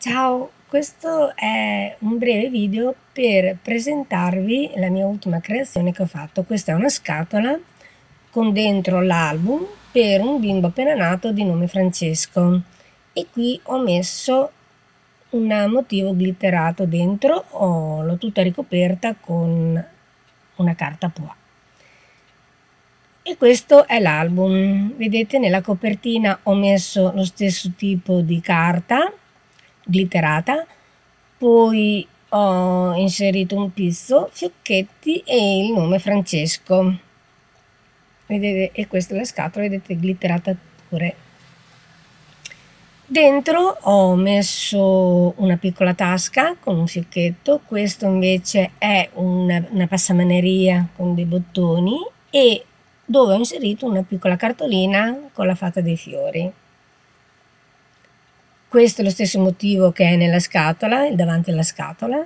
Ciao, questo è un breve video per presentarvi la mia ultima creazione che ho fatto. Questa è una scatola con dentro l'album per un bimbo appena nato di nome Francesco e qui ho messo un motivo glitterato dentro, l'ho tutta ricoperta con una carta poa. E questo è l'album, vedete nella copertina ho messo lo stesso tipo di carta glitterata, poi ho inserito un pizzo, fiocchetti e il nome Francesco. Vedete, e questa è la scatola, vedete, glitterata pure. Dentro ho messo una piccola tasca con un fiocchetto, questo invece è una, una passamaneria con dei bottoni e dove ho inserito una piccola cartolina con la fata dei fiori. Questo è lo stesso motivo che è nella scatola, davanti alla scatola.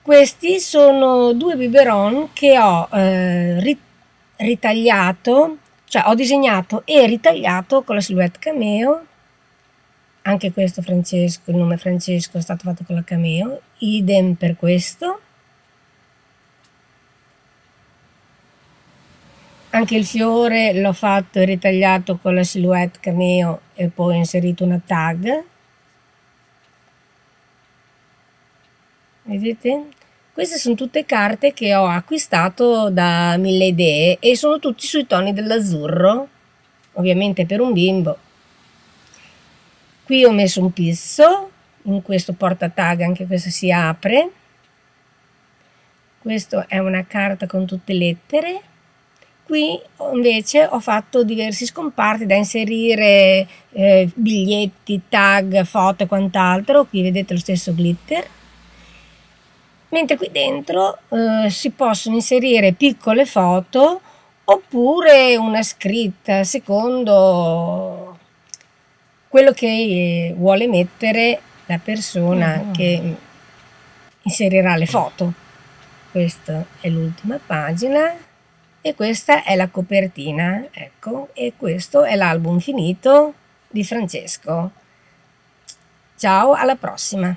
Questi sono due biberon che ho eh, ritagliato, cioè ho disegnato e ritagliato con la silhouette cameo. Anche questo Francesco, il nome Francesco è stato fatto con la cameo, idem per questo. Anche il fiore l'ho fatto e ritagliato con la silhouette cameo e poi ho inserito una tag. Vedete? Queste sono tutte carte che ho acquistato da Mille Idee e sono tutti sui toni dell'azzurro, ovviamente per un bimbo. Qui ho messo un pisso, in questo porta tag anche questo si apre. Questa è una carta con tutte lettere Qui invece ho fatto diversi scomparti da inserire eh, biglietti, tag, foto e quant'altro. Qui vedete lo stesso glitter. Mentre qui dentro eh, si possono inserire piccole foto oppure una scritta secondo quello che vuole mettere la persona mm. che inserirà le foto. Questa è l'ultima pagina e questa è la copertina, ecco, e questo è l'album finito di Francesco. Ciao, alla prossima!